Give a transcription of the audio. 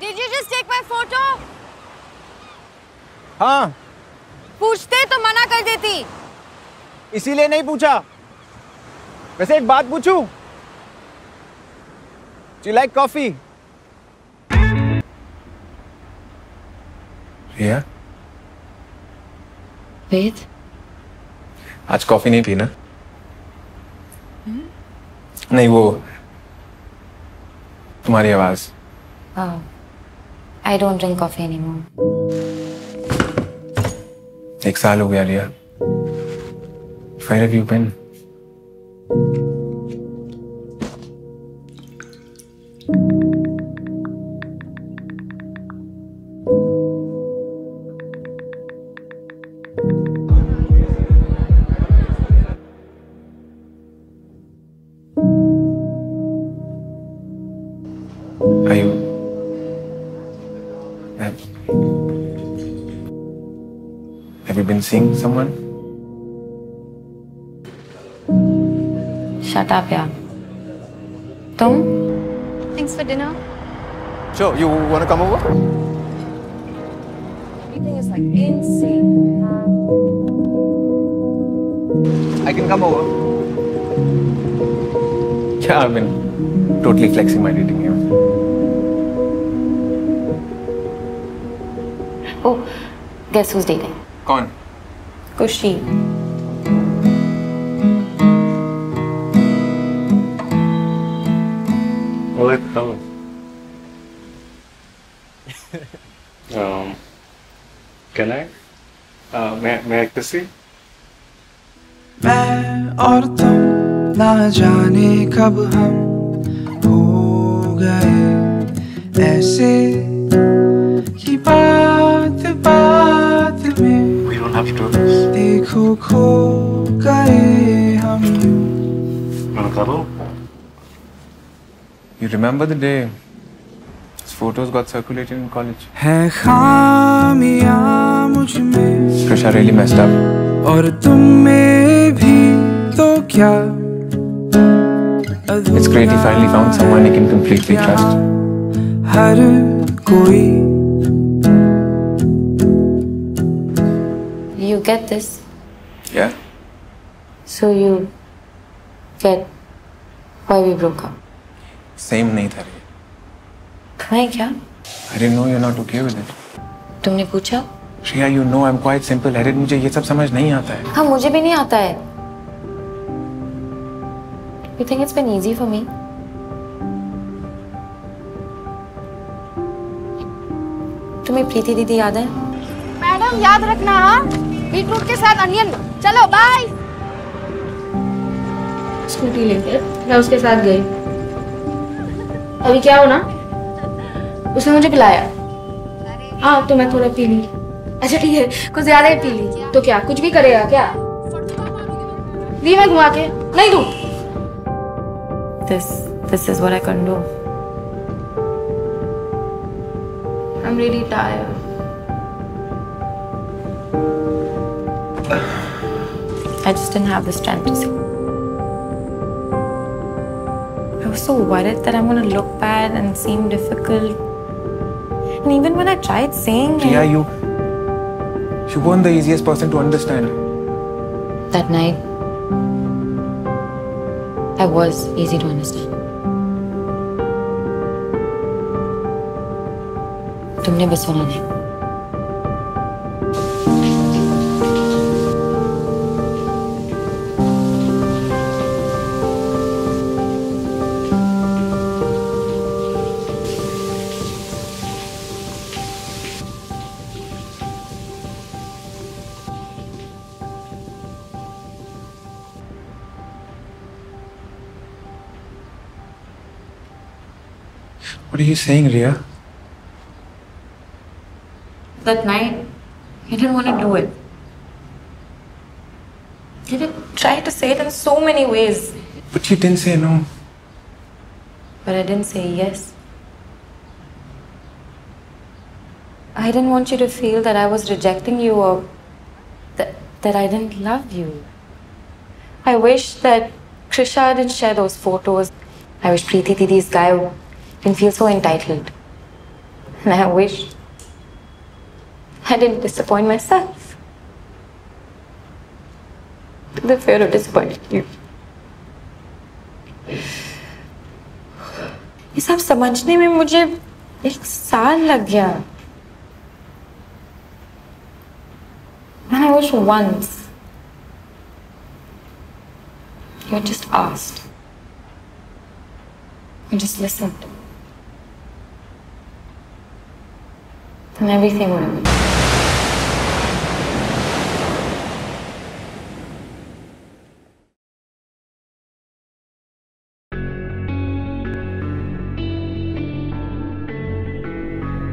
Did you just take my photo? हाँ। पूछते तो मना कर देती। इसीलिए नहीं पूछा। वैसे एक बात पूछूँ? You like coffee Riya? Ved? आज कॉफ़ी नहीं पीना नहीं वो तुम्हारी आवाज़। Oh, I don't drink coffee anymore. एक साल हो गया रिया Where have you been? Are you? been seeing someone? Shut up, yeah. Tom? Thanks for dinner. Sure, you want to come over? Everything is like insane. I can come over. Yeah, I've been totally flexing my dating game. Oh, guess who's dating? कौन? Kushi. Well, it's coming. um, can I? Uh, may, may I kiss you? मैं और तुम ना जाने कब हम हो गए ऐसे do this. खो गए हम यूँ You remember the day his photos got circulated in college? है खामियाँ मुझमें Trisha really messed up. और तुम में भी तो क्या It's great he finally found someone he can completely trust. हर कोई get this, Yeah? so you get why we broke up. Same नहीं था ये. मैं क्या I didn't know you're not okay with it. तुमने पूछा Shreya, you know I'm quite simple-headed. मुझे ये सब समझ नहीं आता है. हाँ मुझे भी नहीं आता है You think it's been easy for me? तुम्हें प्रीति दीदी याद है मैडम याद रखना हाँ बीटरूट के साथ अनियन चलो बाय स्कूटी लेकर मैं उसके साथ गई। अभी क्या हो ना? उसने मुझे पिलाया। हाँ तो मैं थोड़ा पी ली अच्छा ठीक है कुछ ज़्यादा ही पी ली तो क्या कुछ भी करेगा क्या? दी मैं घुमा के। नहीं दूँ। This this is what I can do. I'm really tired. I just didn't have the strength to say. I was so worried that I'm gonna look bad and seem difficult. And even when I tried saying Priya, it, you... You weren't the easiest person to understand. that night, I was easy to understand. तुमने बस सुना नहीं What are you saying, Ria? That night, I didn't want to do it. Did try to say it in so many ways, But you didn't say no. but I didn't say yes. I didn't want you to feel that I was rejecting you or that, that I didn't love you. I wish that Krisha didn't share those photos. I wish Preeti Didi's guy didn't feel so entitled. And I wish I didn't disappoint myself. The fear of disappointing you. ये सब समझने में मुझे एक साल लग गया And I wish once you had just asked. You just listened. Then everything would have been.